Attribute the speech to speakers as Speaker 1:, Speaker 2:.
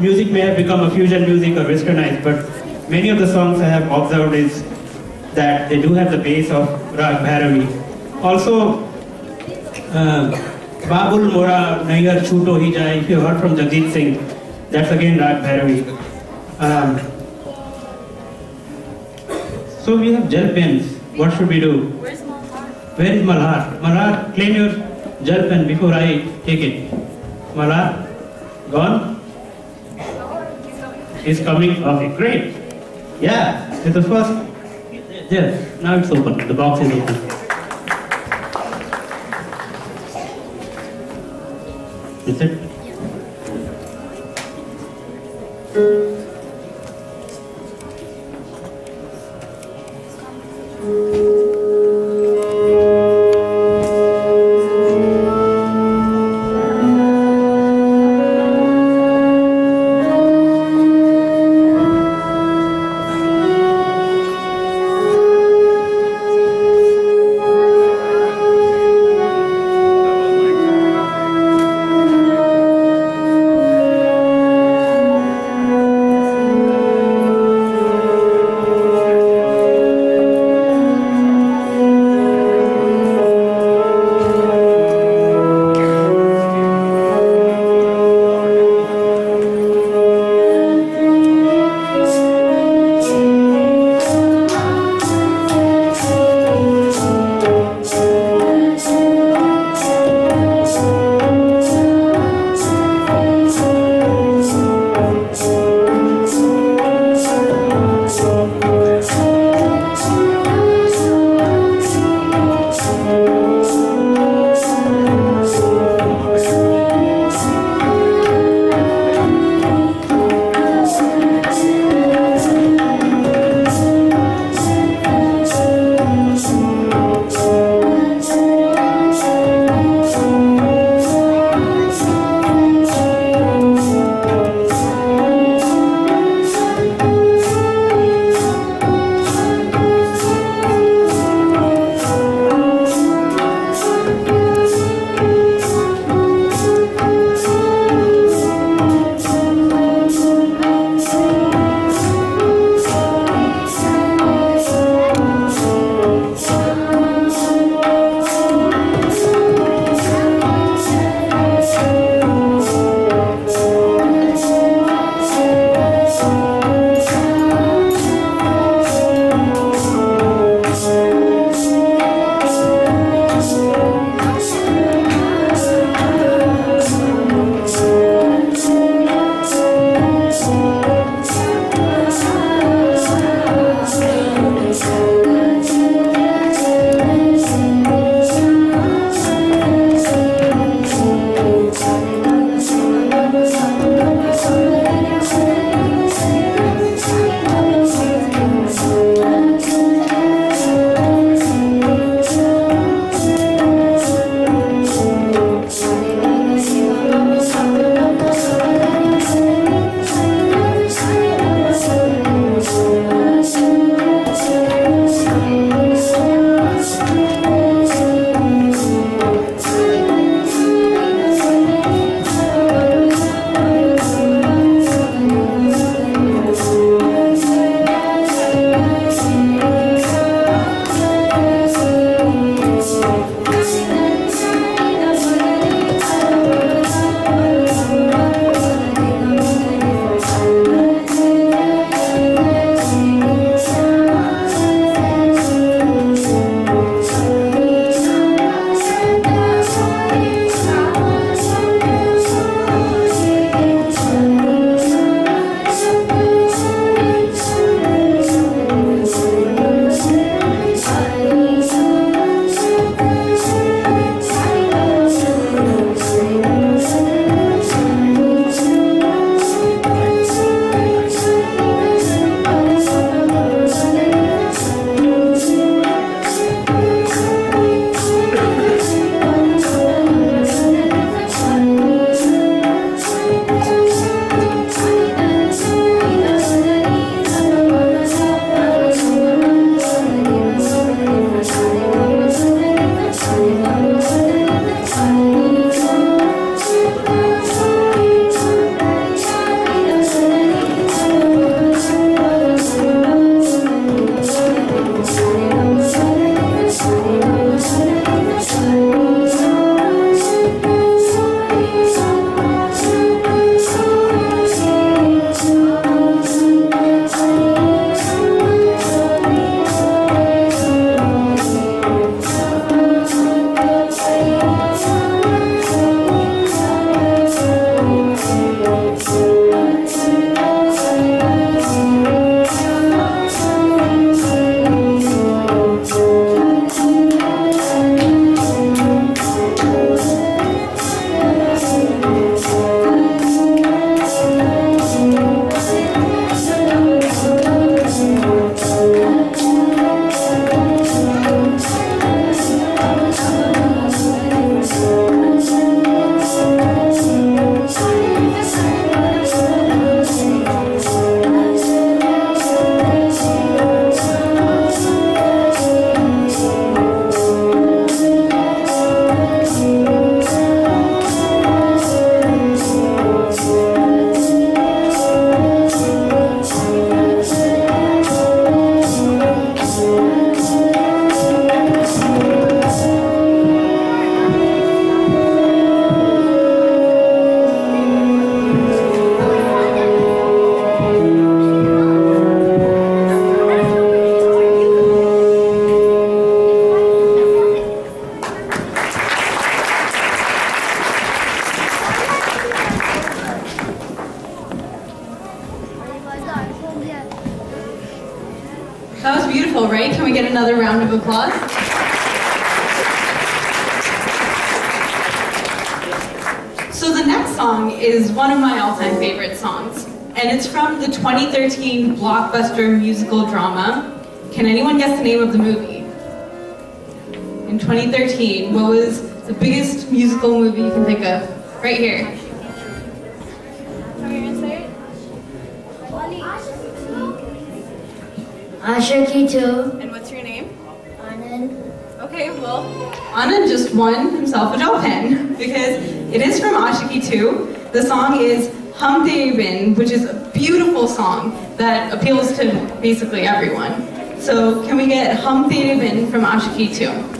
Speaker 1: music may have become a fusion music or westernized, but many of the songs I have observed is that they do have the base of Rag Bhairavi. Also, uh, Babul Mora Naiyar Chuto Hi Jai, if you heard from Jagjit Singh, that's again Rag Bhairavi. Um, so we have gel pens. What should we do?
Speaker 2: Where's Malhar?
Speaker 1: Where is Malhar? Malhar, claim your gel pen before I take it. Malhar, gone? He's coming. Okay, great. Yeah, it's the first. There, now it's open. The box is open. Is it?
Speaker 2: Right? Can we get another round of applause? So the next song is one of my all-time favorite songs, and it's from the 2013 blockbuster musical drama. Can anyone guess the name of the movie? In 2013, what was the biggest musical movie you can think of? Right here.
Speaker 3: Aashiqui 2.
Speaker 2: And what's your name?
Speaker 3: Anand.
Speaker 2: Okay, well, Anand just won himself a gel pen because it is from Aashiqui 2. The song is Hum Tere Bin, which is a beautiful song that appeals to basically everyone. So can we get Hum Tere Bin from Aashiqui 2?